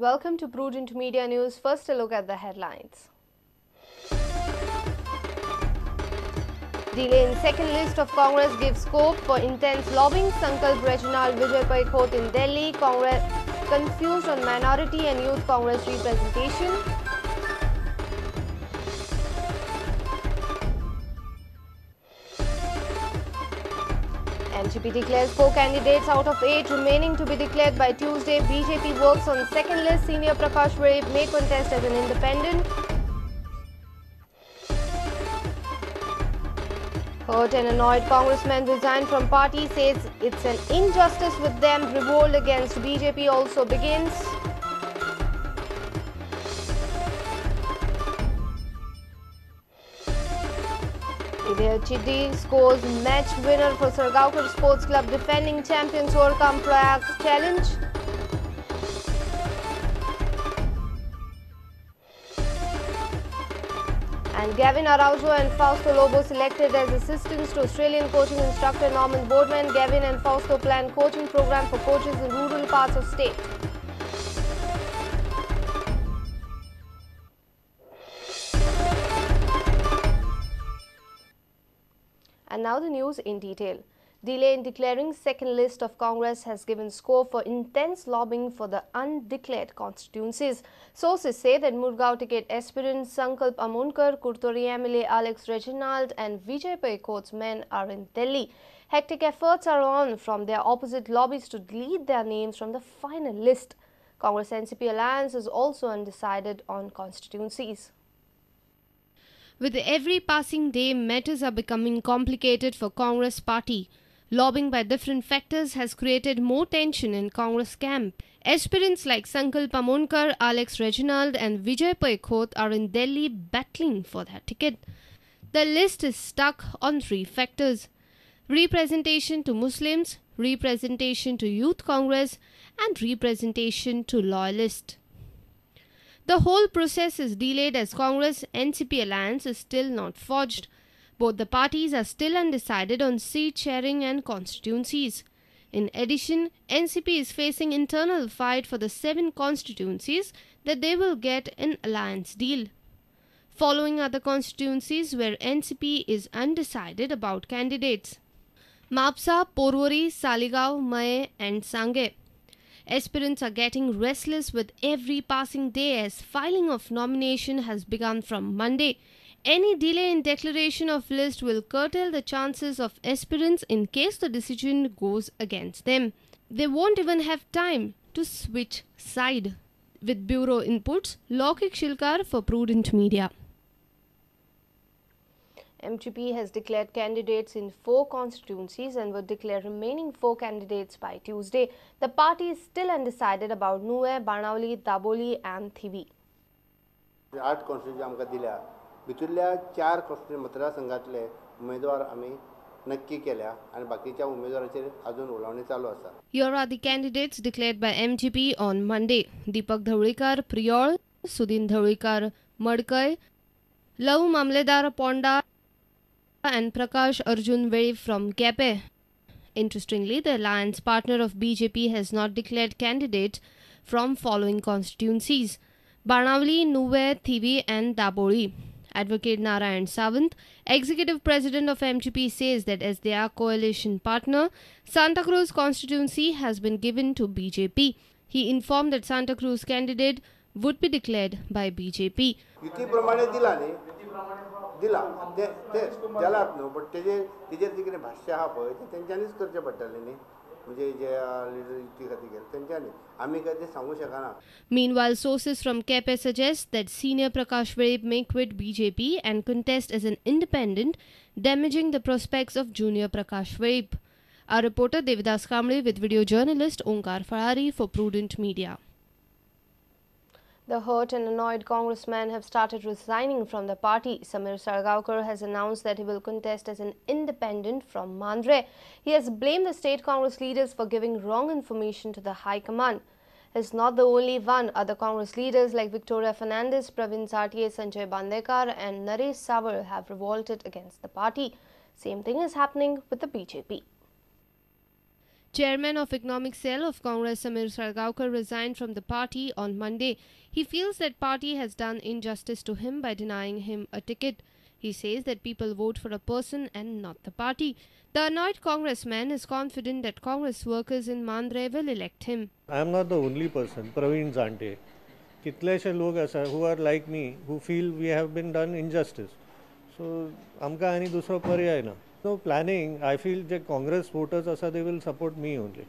welcome to Prudent Media News. First, a look at the headlines. Delay in second list of Congress gives scope for intense lobbying. Sankalp Reginald Vijay Pai Khot in Delhi. Congress confused on minority and youth Congress representation. MGP declares four candidates out of eight remaining to be declared by Tuesday. BJP works on second list. Senior Prakash Velip may contest as an independent. Hurt and annoyed congressman resign from party says it's an injustice with them. Revolt against BJP also begins. Edeh Chidi scores match winner for Salgaocar Sports Club defending champions overcome Prayag challenge. And Gavin Araujo and Fausto Lobo selected as assistants to Australian coaching instructor Norman Boardman. Gavin and Fausto plan coaching program for coaches in rural parts of state. And now the news in detail. Delay in declaring second list of Congress has given scope for intense lobbying for the undeclared constituencies. Sources say that Murgaon ticket aspirants Sankalp Amonkar, Kurtori MLA Alex Reginald and Vijay Pai Khot's men are in Delhi. Hectic efforts are on from their opposite lobbies to delete their names from the final list. Congress NCP alliance is also undecided on constituencies. With every passing day, matters are becoming complicated for Congress party. Lobbying by different factors has created more tension in Congress camp. Aspirants like Sankalp Amonkar, Alex Reginald and Vijay Pai Khot are in Delhi battling for that ticket. The list is stuck on three factors. Representation to Muslims, representation to Youth Congress and representation to Loyalist. The whole process is delayed as Congress NCP alliance is still not forged. Both the parties are still undecided on seat sharing and constituencies. In addition, NCP is facing internal fight for the seven constituencies that they will get an alliance deal. Following are the constituencies where NCP is undecided about candidates. Mapsa, Porwari, Saligaon, Maye and Sange. Aspirants are getting restless with every passing day as filing of nomination has begun from Monday. Any delay in declaration of list will curtail the chances of aspirants in case the decision goes against them. They won't even have time to switch side. With bureau inputs, Lokik Shilkar for Prudent Media. MTP has declared candidates in four constituencies and would declare remaining four candidates by Tuesday. The party is still undecided about Nuwe, Barnauli, Daboli and Thibi. आठ constituency आमकां दिल्या भितुरल्या चार constituency मतदारसंघातले उमेदवार आमी नक्की केल्या आणि बाकीच्या उमेदवारांचे अजून उलवणी चालू असा here are the candidates declared by M G P on Monday Deepak Dhavalikar Priol Sudin Dhavalikar Madkai Lavoo Mamledar Ponda and Prakash Arjun Vedi from Kepe. Interestingly, the alliance partner of BJP has not declared candidates from following constituencies Banavali, Nuwe, Thivi, and Dabori. Advocate Narayan Savant, executive president of MGP, says that as their coalition partner, Santa Cruz constituency has been given to BJP. He informed that Santa Cruz candidate would be declared by BJP. दिला ते ते देलात न्हू but तेजेर तेजेर जे कितें भाश्य आहा पळय तें तेंच्यांनीच करचें पडटलें न्ही ते Meanwhile, sources from Kepe suggest that senior Prakash Varep may quit BJP and contest as an independent, damaging the prospects of junior Prakash Varep. Our reporter Devidas Kamble with video journalist Onkar Farari for Prudent Media. The hurt and annoyed congressmen have started resigning from the party. Samir Salgaonkar has announced that he will contest as an independent from Mandre. He has blamed the state Congress leaders for giving wrong information to the High Command. He's not the only one. Other Congress leaders like Victoria Fernandez, Pravin Zantye, Sanjay Bandekar and Naresh Sawal have revolted against the party. Same thing is happening with the BJP. Chairman of Economic Cell of Congress Samir Salgaonkar resigned from the party on Monday. He feels that party has done injustice to him by denying him a ticket. He says that people vote for a person and not the party. The annoyed congressman is confident that Congress workers in Mandre will elect him. I am not the only person, Praveen Zantye. कितलेशे log आसा who are like me, who feel we have been done injustice. So, आमकां आनी दुसरो पर्याय no planning. I feel the Congress voters, asa, they will support me only.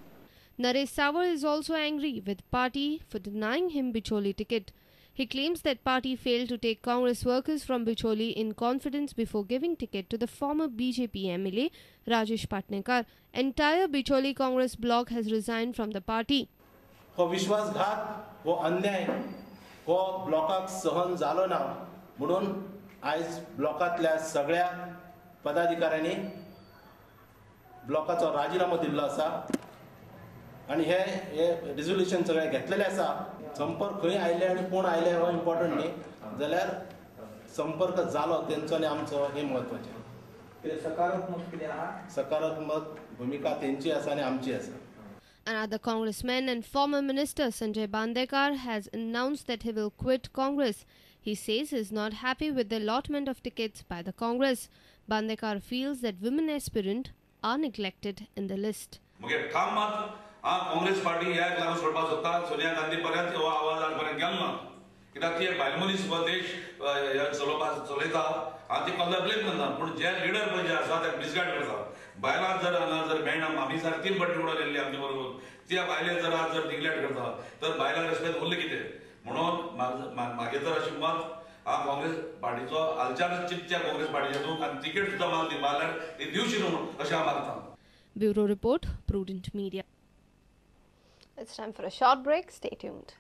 Naresh Sawal is also angry with party for denying him Bicholi ticket. He claims that party failed to take Congress workers from Bicholi in confidence before giving ticket to the former BJP MLA Rajesh Patnekar. Entire Bicholi Congress bloc has resigned from the party. हो विश्वासघात हो अन्याय हो ब्लॉकाक सहन जालो ना म्हणून आयज ब्लॉकांतल्या सगळ्या पदाधिकाऱ्यांनी ब्लॉकाचो राजिनामो दिल्लो आसा आनी हे हे रिजोल्युशन सगळे घेतलेले आसा संपर्क खंय आयले आनी कोण आयले हो इम्पॉर्टंट न्ही जाल्यार संपर्क जालो तेंचो आनी आमचो हे म्हत्वाचें सकारात्मक कितें आहा सकारात्मक भुमिका तेंची आसा आनी आमची आसा Another congressman and former minister Sanjay Bandekar has announced that he will quit Congress. He says he is not happy with the allotment of tickets by the Congress. Bandekar feels that women aspirants are neglected in the list. मुगे ठाम मात हांव Congress party hack लागून सोडपाक सोदता सोनिया गांधी पर्यंत हो आवाज आज गेलो ना. कित्याक ती एक भायल मनीस हो देश चलोवपाक चलयता हांव ती कसलो ब्लेम करना पूण जे लिडर पळय जे आसा ते मिसगायड करता. बायलां जर हांगा जर मेळना आमी जर तीन फावटी निवडून येयल्ली आमचे बरोबर त्या बायले जर आज जर निग्लेक्ट करता तर बायलांक रेस्पेक्ट उरलें कितें? म्हणून म्हागे तर अशें मत हांव काँग्रेस पार्टीचो हालचाल चिंतच्या काँग्रेस पार्टीचें आनी तिकेट सुद्दां म्हाका दिवपा जाल्यार ती दिवची न्हू अशें हांव मागता bureau report prudent media It's time for a short break. Stay tuned.